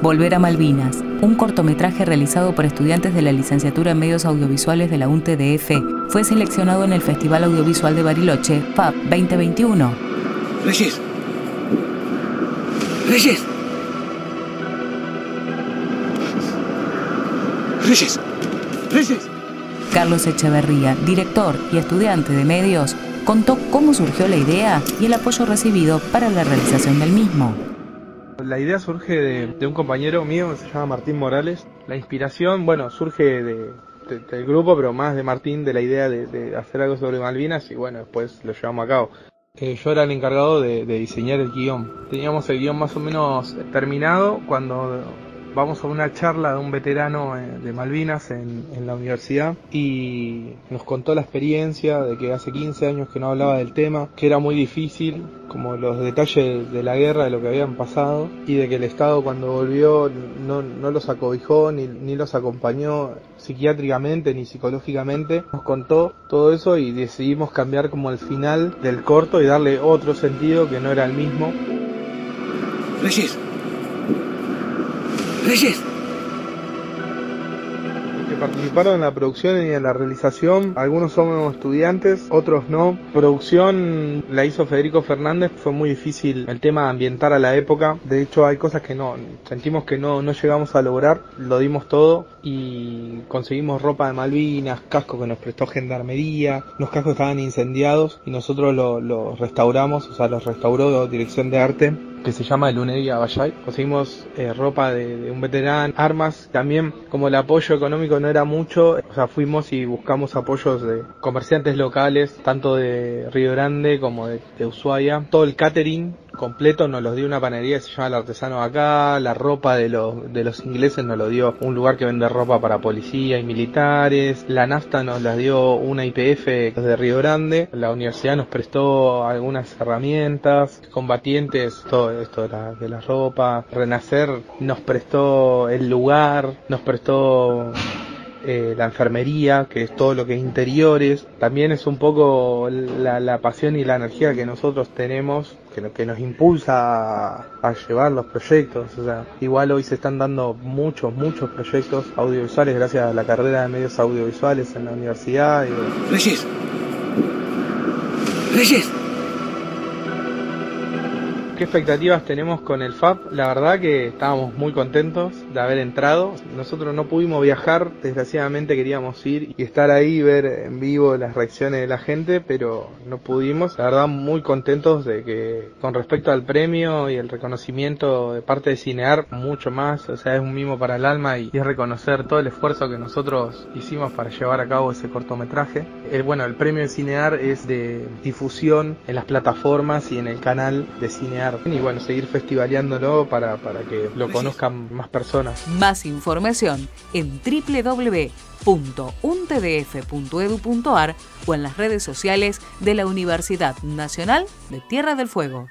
Volver a Malvinas, un cortometraje realizado por estudiantes de la licenciatura en medios audiovisuales de la UNTDF, fue seleccionado en el Festival Audiovisual de Bariloche, FAB 2021. Reyes. Reyes. Reyes. Reyes. Carlos Echeverría, director y estudiante de medios, contó cómo surgió la idea y el apoyo recibido para la realización del mismo. La idea surge de, un compañero mío que se llama Martín Morales. La inspiración, bueno, surge de, del grupo, pero más de Martín, de la idea de, hacer algo sobre Malvinas y bueno, después lo llevamos a cabo. Eh, yo era el encargado de, diseñar el guion. Teníamos el guion más o menos terminado cuando vamos a una charla de un veterano eh, de Malvinas en, la universidad y nos contó la experiencia de que hace 15 años que no hablaba del tema, que era muy difícil, como los detalles de la guerra, de lo que habían pasado y de que el Estado cuando volvió no, los acobijó ni, ni los acompañó psiquiátricamente ni psicológicamente. Nos contó todo eso y decidimos cambiar como el final del corto y darle otro sentido que no era el mismo. Reyes, Reyes. Que participaron en la producción y en la realización, algunos somos estudiantes, otros no. Producción la hizo Federico Fernández, fue muy difícil el tema ambientar a la época. De hecho hay cosas que no, sentimos que no, no llegamos a lograr, lo dimos todo y conseguimos ropa de Malvinas, casco que nos prestó Gendarmería, los cascos estaban incendiados y nosotros los lo restauramos, o sea, los restauró Dirección de Arte que se llama Lunería Bayay. Conseguimos eh, ropa de, un veterano, armas, también como el apoyo económico no era mucho, o sea, fuimos y buscamos apoyos de comerciantes locales, tanto de Río Grande como de, de Ushuaia. Todo el catering completo nos los dio una panadería que se llama El Artesano acá, la ropa de los, de los ingleses nos lo dio un lugar que vende ropa para policía y militares, la nafta nos la dio una IPF de Río Grande, la universidad nos prestó algunas herramientas, combatientes, todo esto de la, de la ropa, Renacer nos prestó el lugar, nos prestó eh, la enfermería, que es todo lo que es interiores. También es un poco la, pasión y la energía que nosotros tenemos, que, que nos impulsa a, llevar los proyectos. O sea, igual hoy se están dando muchos, muchos proyectos audiovisuales gracias a la carrera de medios audiovisuales en la universidad. Reyes. Reyes. ¿Qué expectativas tenemos con el FAP? La verdad que estábamos muy contentos de haber entrado. Nosotros no pudimos viajar, desgraciadamente queríamos ir y estar ahí, ver en vivo las reacciones de la gente, pero no pudimos. La verdad muy contentos de que con respecto al premio y el reconocimiento de parte de Cinear, mucho más, o sea, es un mimo para el alma y, es reconocer todo el esfuerzo que nosotros hicimos para llevar a cabo ese cortometraje. El, bueno, el premio de Cinear es de difusión en las plataformas y en el canal de Cinear y bueno, seguir festivaleándolo para, para que lo conozcan más personas. Más información en www.untdf.edu.ar o en las redes sociales de la Universidad Nacional de Tierra del Fuego.